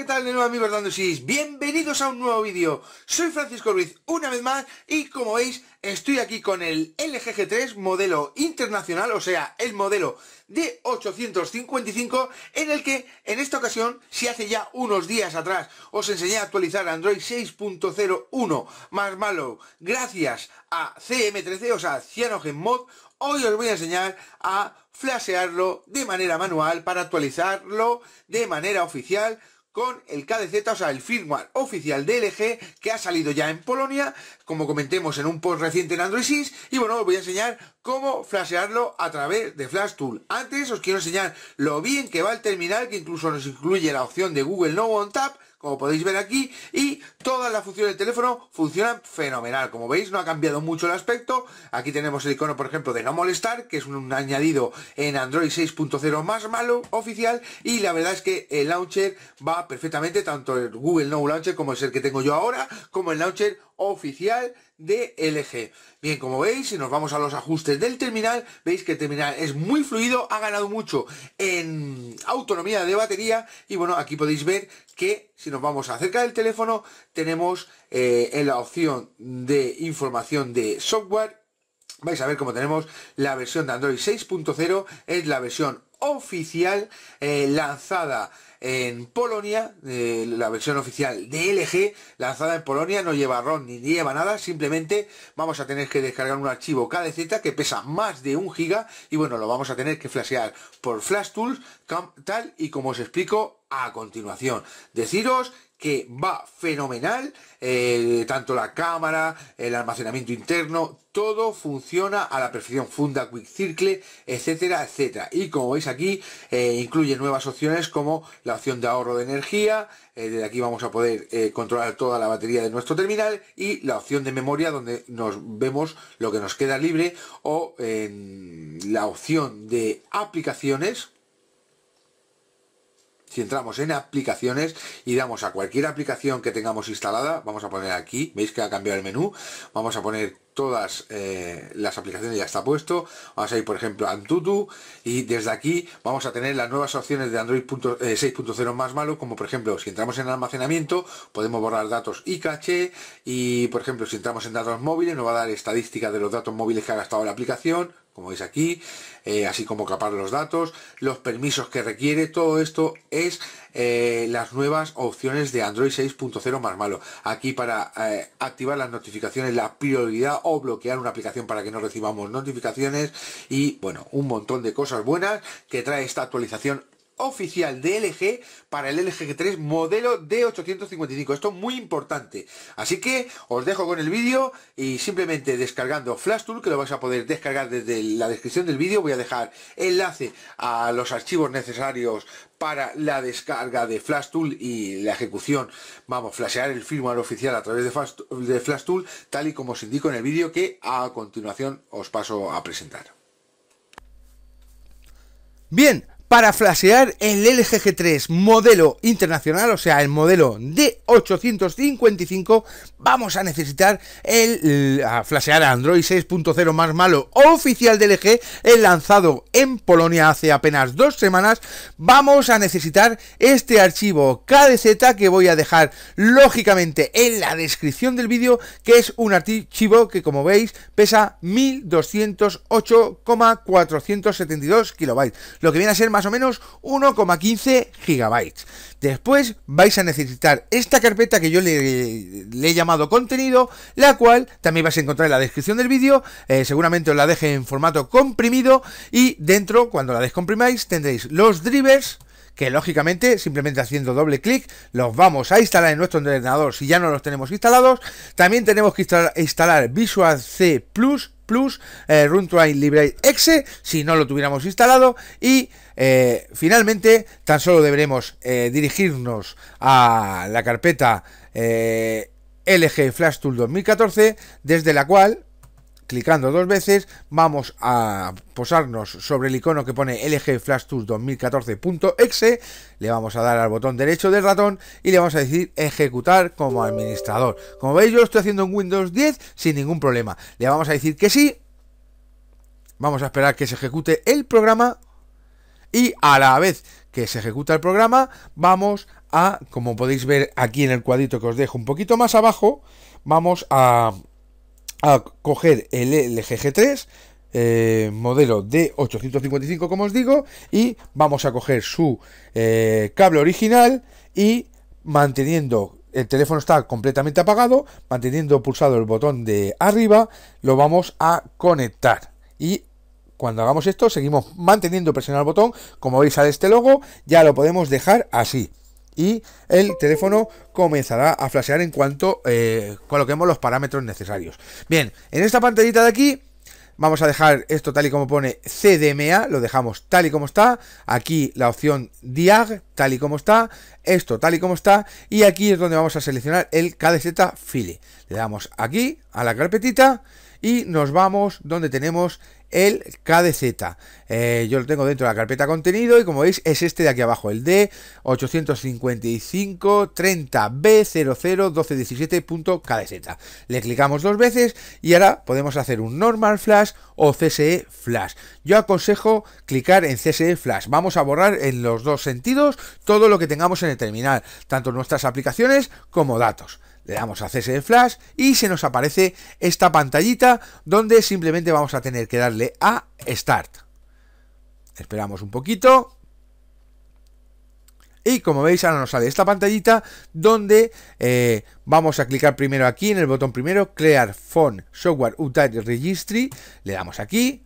¿qué tal de nuevo amigos de Androsis? Bienvenidos a un nuevo vídeo. Soy Francisco Ruiz una vez más y como veis estoy aquí con el LG G3 modelo internacional, o sea, el modelo de 855 en el que en esta ocasión, si hace ya unos días atrás os enseñé a actualizar Android 6.01 más malo gracias a CM13, o sea, CyanogenMod, hoy os voy a enseñar a flashearlo de manera manual para actualizarlo de manera oficial con el KDZ, o sea, el firmware oficial de LG que ha salido ya en Polonia, como comentemos en un post reciente en Android 6, y bueno, os voy a enseñar cómo flashearlo a través de Flash Tool. Antes os quiero enseñar lo bien que va el terminal, que incluso nos incluye la opción de Google No On Tap, como podéis ver aquí, y todas las funciones del teléfono funcionan fenomenal. Como veis, no ha cambiado mucho el aspecto. Aquí tenemos el icono, por ejemplo, de no molestar, que es un añadido en Android 6.0 más malo, oficial, y la verdad es que el launcher va perfectamente, tanto el Google No Launcher como el que tengo yo ahora, como el launcher oficial de LG. Bien, como veis, si nos vamos a los ajustes del terminal, veis que el terminal es muy fluido, ha ganado mucho en autonomía de batería y bueno, aquí podéis ver que si nos vamos acerca del teléfono, tenemos eh, en la opción de información de software, vais a ver cómo tenemos la versión de Android 6.0, es la versión oficial eh, lanzada en Polonia, la versión oficial de LG, lanzada en Polonia, no lleva ROM ni lleva nada, simplemente vamos a tener que descargar un archivo KDZ que pesa más de un giga y bueno, lo vamos a tener que flashear por Flash Tools, tal y como os explico a continuación. Deciros que va fenomenal, eh, tanto la cámara, el almacenamiento interno, todo funciona a la perfección, funda, quick circle, etcétera, etcétera. Y como veis aquí, eh, incluye nuevas opciones como la opción de ahorro de energía, eh, desde aquí vamos a poder controlar toda la batería de nuestro terminal y la opción de memoria donde nos vemos lo que nos queda libre o la opción de aplicaciones, si entramos en aplicaciones y damos a cualquier aplicación que tengamos instalada, vamos a poner aquí, veis que ha cambiado el menú, vamos a poner todas eh, las aplicaciones ya está puesto vamos a ir por ejemplo a Antutu y desde aquí vamos a tener las nuevas opciones de Android 6.0 eh, más malo como por ejemplo si entramos en almacenamiento podemos borrar datos y caché y por ejemplo si entramos en datos móviles nos va a dar estadísticas de los datos móviles que ha gastado la aplicación como veis aquí, eh, así como capar los datos, los permisos que requiere, todo esto es las nuevas opciones de Android 6.0 más malo. Aquí para activar las notificaciones, la prioridad o bloquear una aplicación para que no recibamos notificaciones y bueno, un montón de cosas buenas que trae esta actualización oficial de LG para el LG G3 modelo de 855. Esto es muy importante. Así que os dejo con el vídeo y simplemente descargando Flash Tool, que lo vais a poder descargar desde la descripción del vídeo. Voy a dejar enlace a los archivos necesarios para la descarga de Flash Tool y la ejecución, vamos, flashear el firmware oficial a través de Flash, de Flash Tool, tal y como os indico en el vídeo que a continuación os paso a presentar. Bien, para flashear el LG G3 modelo internacional, o sea, el modelo de 855, vamos a necesitar el a flashear Android 6.0 más malo oficial de LG, el lanzado en Polonia hace apenas dos semanas. Vamos a necesitar este archivo KDZ que voy a dejar lógicamente en la descripción del vídeo, que es un archivo que como veis pesa 1208,472 kilobytes, lo que viene a ser más más o menos 1,15 gigabytes. Después vais a necesitar esta carpeta que yo le, he llamado contenido, la cual también vais a encontrar en la descripción del vídeo, eh, seguramente os la deje en formato comprimido y dentro, cuando la descomprimáis, tendréis los drivers, que lógicamente simplemente haciendo doble clic los vamos a instalar en nuestro ordenador si ya no los tenemos instalados. También tenemos que instalar, Visual C Plus Plus, eh, Runtime Libre Exe, si no lo tuviéramos instalado. Y eh, finalmente, tan solo deberemos eh, dirigirnos a la carpeta LG Flash Tool 2014, desde la cual clicando dos veces vamos a posarnos sobre el icono que pone LG Flash Tools 2014.exe, le vamos a dar al botón derecho del ratón y le vamos a decir ejecutar como administrador. Como veis yo lo estoy haciendo en Windows 10 sin ningún problema. Le vamos a decir que sí, vamos a esperar que se ejecute el programa y a la vez que se ejecuta el programa vamos a, como podéis ver aquí en el cuadrito que os dejo un poquito más abajo, vamos a, a coger el LG G3, eh, modelo de 855 como os digo y vamos a coger su eh, cable original y manteniendo el teléfono está completamente apagado manteniendo pulsado el botón de arriba lo vamos a conectar. Y cuando hagamos esto seguimos manteniendo presionado el botón. Como veis sale este logo ya lo podemos dejar así y el teléfono comenzará a flashear en cuanto eh, coloquemos los parámetros necesarios. Bien, en esta pantallita de aquí vamos a dejar esto tal y como pone CDMA, lo dejamos tal y como está, aquí la opción DIAG tal y como está, esto tal y como está y aquí es donde vamos a seleccionar el KDZ File. Le damos aquí a la carpetita y nos vamos donde tenemos el KDZ. Eh, yo lo tengo dentro de la carpeta contenido y como veis es este de aquí abajo, el d 855 30B001217.kdz. Le clicamos dos veces y ahora podemos hacer un normal flash o CSE flash. Yo aconsejo clicar en CSE flash. Vamos a borrar en los dos sentidos todo lo que tengamos en el terminal, tanto nuestras aplicaciones como datos le damos a CSE Flash y se nos aparece esta pantallita donde simplemente vamos a tener que darle a Start. Esperamos un poquito. Y como veis ahora nos sale esta pantallita donde eh, vamos a clicar primero aquí en el botón primero, Clear Phone Software Update Registry. Le damos aquí,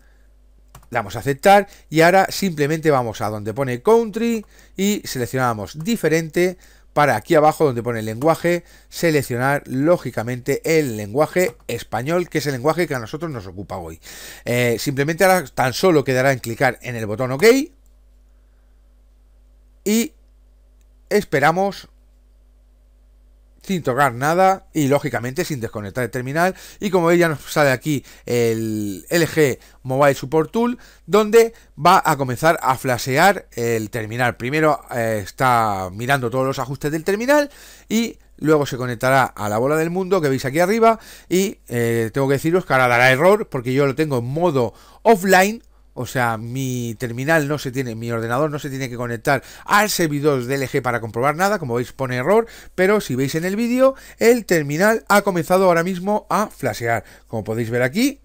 damos a aceptar y ahora simplemente vamos a donde pone Country y seleccionamos diferente para aquí abajo donde pone lenguaje, seleccionar lógicamente el lenguaje español, que es el lenguaje que a nosotros nos ocupa hoy. Eh, simplemente ahora tan solo quedará en clicar en el botón OK y esperamos sin tocar nada y lógicamente sin desconectar el terminal. Y como veis ya nos sale aquí el LG Mobile Support Tool donde va a comenzar a flashear el terminal. Primero eh, está mirando todos los ajustes del terminal y luego se conectará a la bola del mundo que veis aquí arriba. Y eh, tengo que deciros que ahora dará error porque yo lo tengo en modo offline o sea, mi terminal no se tiene, mi ordenador no se tiene que conectar al servidor de LG para comprobar nada, como veis pone error, pero si veis en el vídeo, el terminal ha comenzado ahora mismo a flashear. Como podéis ver aquí,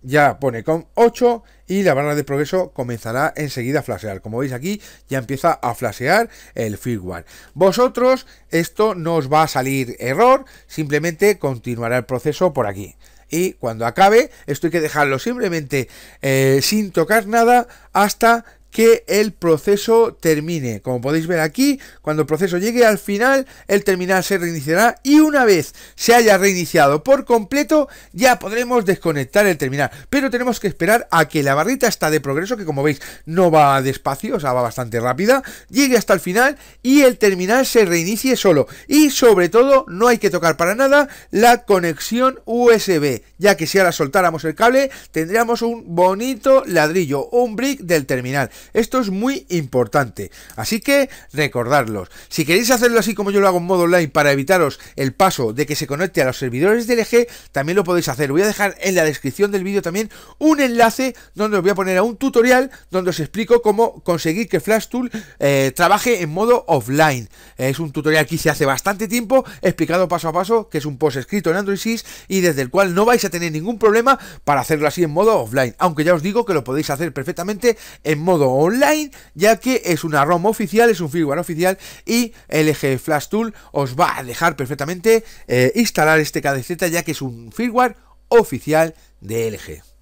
ya pone con 8 y la barra de progreso comenzará enseguida a flashear. Como veis aquí, ya empieza a flashear el firmware. Vosotros, esto no os va a salir error, simplemente continuará el proceso por aquí y cuando acabe esto hay que dejarlo simplemente eh, sin tocar nada hasta que el proceso termine. Como podéis ver aquí, cuando el proceso llegue al final, el terminal se reiniciará y una vez se haya reiniciado por completo, ya podremos desconectar el terminal. Pero tenemos que esperar a que la barrita está de progreso, que como veis no va despacio, o sea, va bastante rápida, llegue hasta el final y el terminal se reinicie solo. Y sobre todo, no hay que tocar para nada la conexión USB, ya que si ahora soltáramos el cable, tendríamos un bonito ladrillo, un brick del terminal. Esto es muy importante. Así que recordarlos. Si queréis hacerlo así como yo lo hago en modo online para evitaros el paso de que se conecte a los servidores de LG, también lo podéis hacer. Voy a dejar en la descripción del vídeo también un enlace donde os voy a poner a un tutorial donde os explico cómo conseguir que FlashTool eh, trabaje en modo offline. Es un tutorial que hice hace bastante tiempo, explicado paso a paso, que es un post escrito en Android 6 y desde el cual no vais a tener ningún problema para hacerlo así en modo offline. Aunque ya os digo que lo podéis hacer perfectamente en online, ya que es una ROM oficial, es un firmware oficial y LG Flash Tool os va a dejar perfectamente eh, instalar este KDZ ya que es un firmware oficial de LG.